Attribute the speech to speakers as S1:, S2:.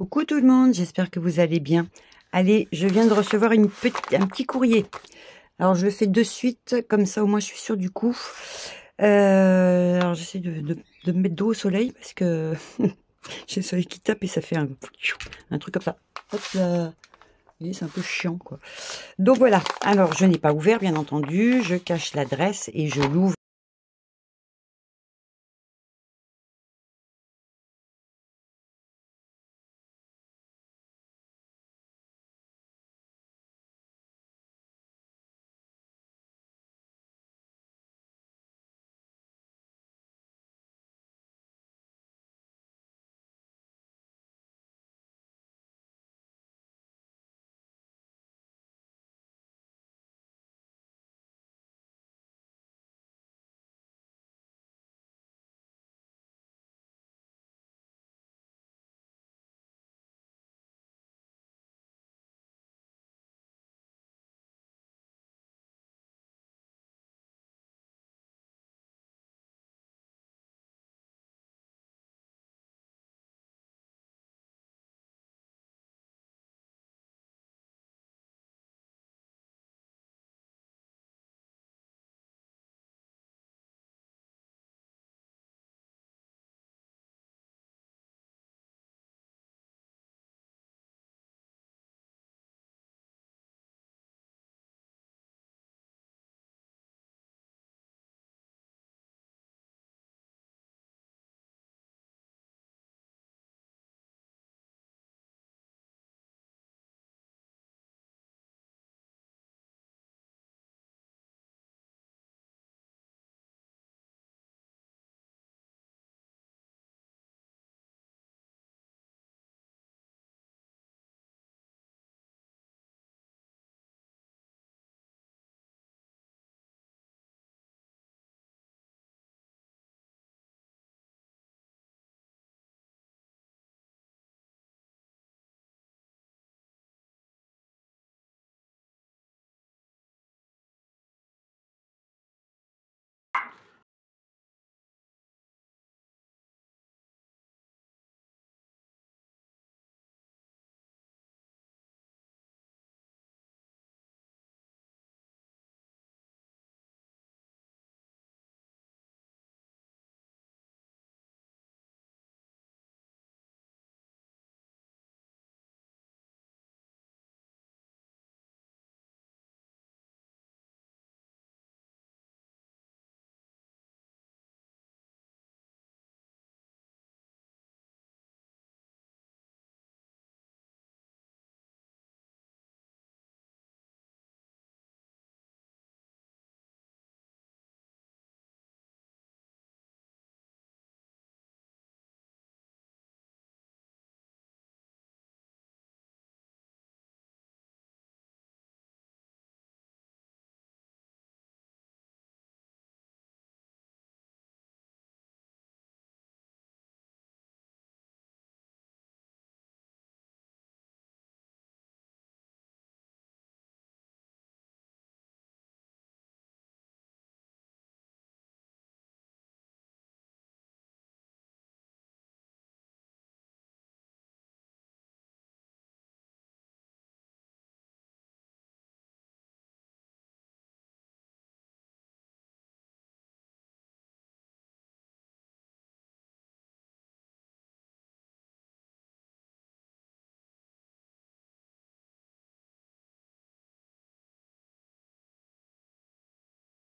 S1: Coucou tout le monde, j'espère que vous allez bien. Allez, je viens de recevoir une petite, un petit courrier. Alors je le fais de suite, comme ça au moins je suis sûre du coup. Euh, alors j'essaie de, de, me mettre d'eau au soleil parce que j'ai le soleil qui tape et ça fait un, un truc comme ça. Hop là. C'est un peu chiant quoi. Donc voilà, alors je n'ai pas ouvert bien entendu, je cache l'adresse et je l'ouvre